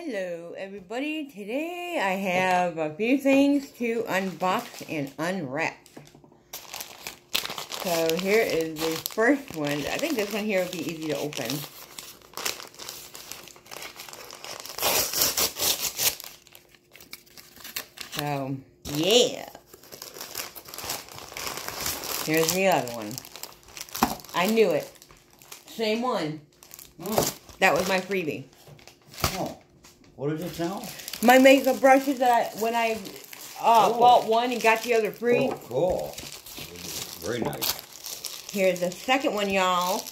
Hello, everybody. Today I have a few things to unbox and unwrap. So here is the first one. I think this one here will be easy to open. So, yeah. Here's the other one. I knew it. Same one. Oh, That was my freebie. oh. What is this now? My makeup brushes that I, when I uh, Oh. bought one and got the other free. Oh, cool. Very nice. Here's the second one, y'all.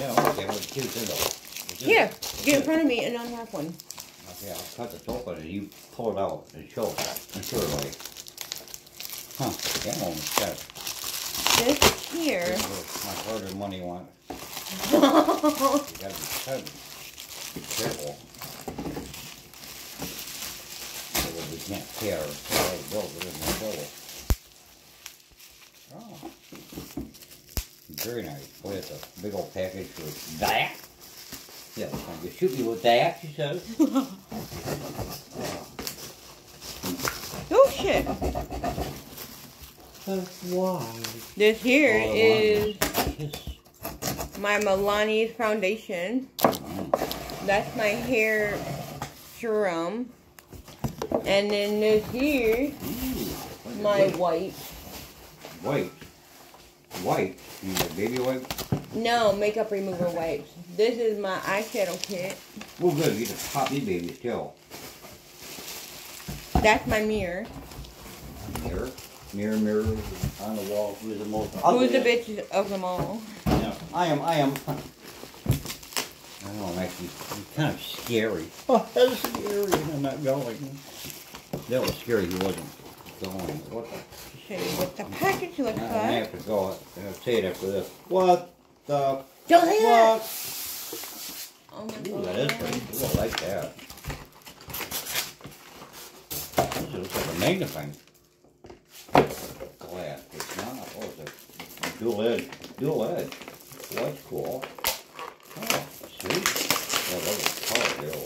Yeah, okay, well, it's cute, isn't it? It's Here, get in front of me and unwrap one. Okay, I'll cut the top on it, you pull it out and show it. And show it like. Huh, yeah, almost got it. This here. This My hard-earned money want. You gotta be careful. Be careful. So we can't tear, tear the bill, in the bill. Oh. Very nice. Boy, it's a big old package with that. Yeah, you shoot me with that, she says. oh shit. That's why. This here Oh, is Yes. my Milani's foundation. Mm-hmm. That's my hair serum. And then this here, Ooh, my white. white. White. You mean baby white? No, makeup remover wipes. This is my eyeshadow kit. Well, good. You just pop these babies still. That's my mirror. Mirror, mirror, mirror on the wall. Who's the most Who's the ugly? bitch of them all? Yeah, I am. I am. I don't know. I'm actually I'm kind of scary. Oh, that's scary. I'm not going. That was scary. He wasn't going. What the? Show you what the package looks I like. have to go. I'll say it after this. What the? Don't say that. What? Oh my Ooh, god. that is pretty cool. I like that. This looks like a magnifying glass. It's not. Oh, it's a dual edge. Dual edge. Well, that's cool. Oh, sweet. Yeah, that was color deal.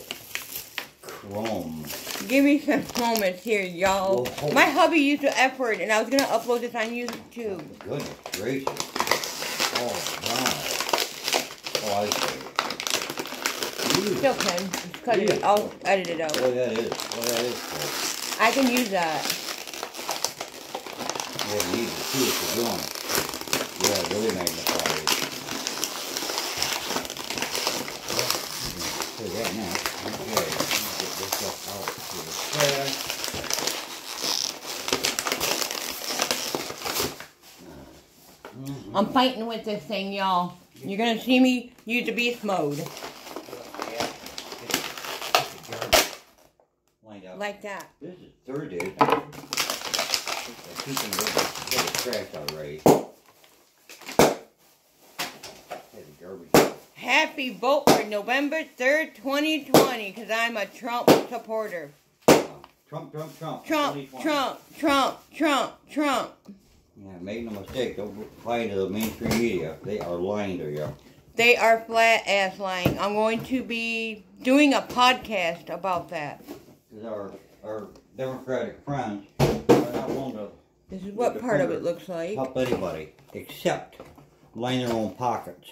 Chrome. Give me some moments here, y'all. Whoa, My hubby used the F word, and I was gonna upload this on YouTube. Oh, goodness gracious. Oh, wow. Oh, I see. Still can. Just cut it. I'll edit it out. Oh, that is. Oh, that is cool. I can use that. Yeah, you need to see what you're doing. Yeah, really magnify oh, it. That now. Okay, get this stuff out to the trash. I'm fighting with this thing, y'all. You're gonna see me use the beast mode. Yeah. Get- get the garbage Lined up. Like that. This is Thursday. I keep them get the trash already. Get the garbage. Happy vote for November 3rd, 2020, because I'm a Trump supporter. Trump, Trump, Trump. Trump, 2020. Trump, Trump, Trump, Trump. Yeah, make no mistake. Don't buy to the mainstream media. They are lying to you. They are flat ass lying. I'm going to be doing a podcast about that. Because our, our Democratic friends are not willing to This is what part of it looks like. help anybody except line their own pockets.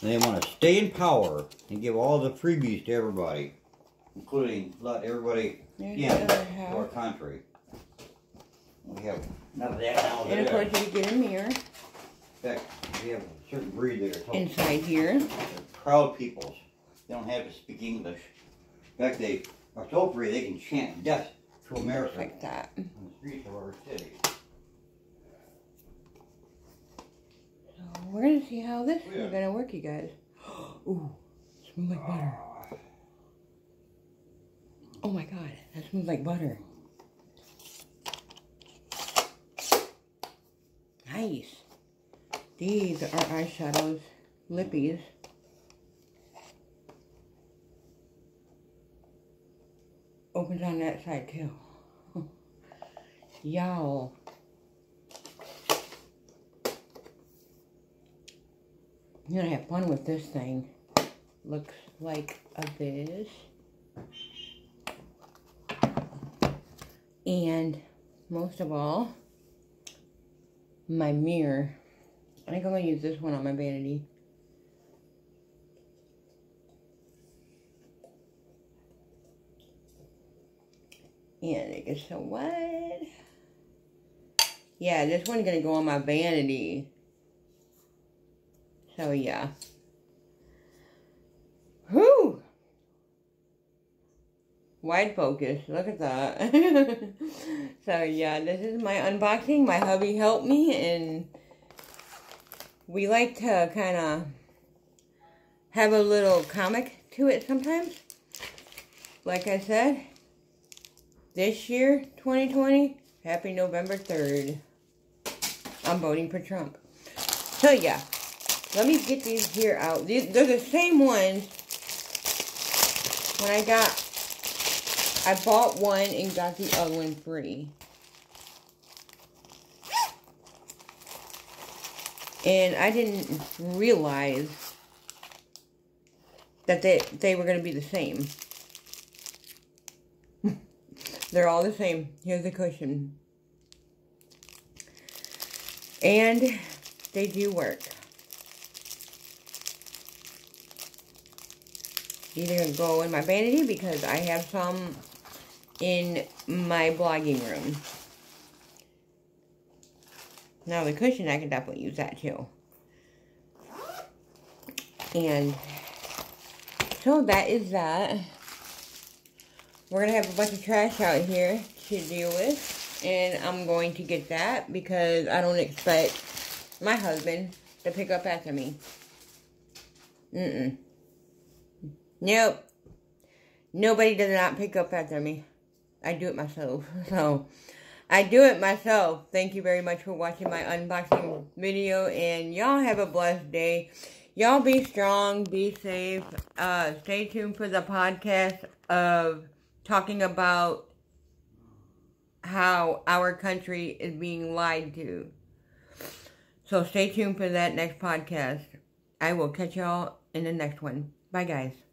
And they want to stay in power and give all the freebies to everybody, including let everybody There's in to our country. We have none of that now. And of course, you get a mirror In fact, we have a certain breed that are inside here. they're proud peoples. They don't have to speak English. In fact, they are so free they can chant death to America Like that. on the streets of our city. We're gonna see how this Oh, yeah. is gonna work, you guys. Ooh, smells like butter. Oh my god, that smells like butter. Nice. These are eyeshadows, lippies. Opens on that side too. Y'all. You're gonna have fun with this thing. Looks like of this. And most of all, my mirror. I think I'm going to use this one on my vanity. And it gets so wet. Yeah, this one's going to go on my vanity. So, yeah. Whew! Wide focus. Look at that. so, yeah, this is my unboxing. My hubby helped me, and we like to kind of have a little comic to it sometimes. Like I said, this year, 2020, happy November 3rd. I'm voting for Trump. So, yeah. Let me get these here out. These, they're the same ones when I got, I bought one and got the other one free. And I didn't realize that they, they were going to be the same. They're all the same. Here's the cushion. And they do work. To go in my vanity because I have some in my blogging room. Now the cushion, I can definitely use that too. And so that is that. We're going to have a bunch of trash out here to deal with. And I'm going to get that because I don't expect my husband to pick up after me. Mm-mm. Nope. Nobody does not pick up after me. I do it myself. So, I do it myself. Thank you very much for watching my unboxing video. And y'all have a blessed day. Y'all be strong. Be safe. Uh, stay tuned for the podcast of talking about how our country is being lied to. So stay tuned for that next podcast. I will catch y'all in the next one. Bye, guys.